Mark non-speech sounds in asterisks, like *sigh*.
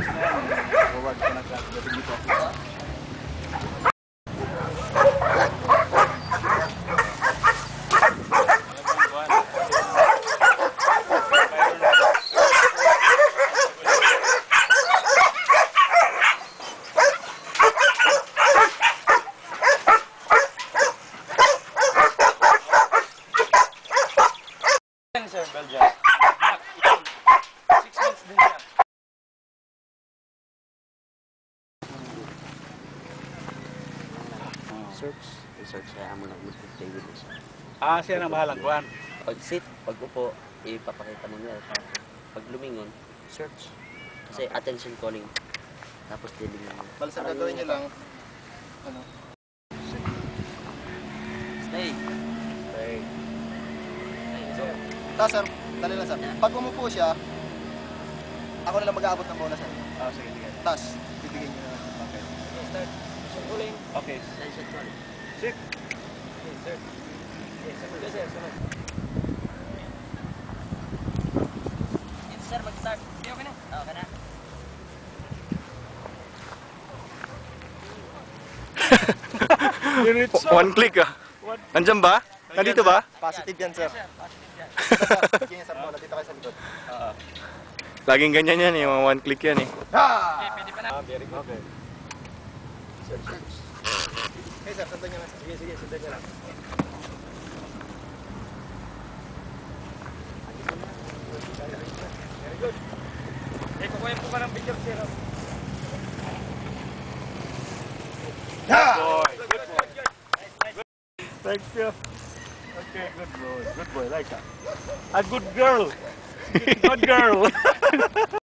Vou bater na casa, vou bater na casa. Search. I-search kaya mo lang mag-play with. Ah, siya nang bahalang kuhan. Pag sit, pag upo, ipapakita mo nila sa. Pag lumingon, search. Kasi attention calling. Tapos diling lang. Balas ang gagawin nyo lang, ano, Stay. Tapos sir, dali lang sir. Pag umupo siya, ako na lang mag-aabot ng bola sir. Ah, sige, sige. Tapos, bibigyan nyo na. Huling. Okay. Attention calling. Six. Okay, sir. Okay, sunod ka, sir. Yes, sir. Mag-start. Okay, okay na. Okay na. *laughs* One click ah. Nandyan ba? Nandito ba? Positive yan sir. Sir, positive yan. Dito sir, sir. Dito kayo sa likod. Ah, Laging ganyan yan eh, mga one click yan eh. Okay, pwede pa na. ah, very good. Okay. Hey sir, sundan niyo lang sir. Sige, sige. Sundan niya lang. Very good. Eh, kukuha po ka ng picture, sir. Boy, good boy. Thank you. Okay, good boy. Good boy, like that. A good girl. *laughs* Good girl. *laughs*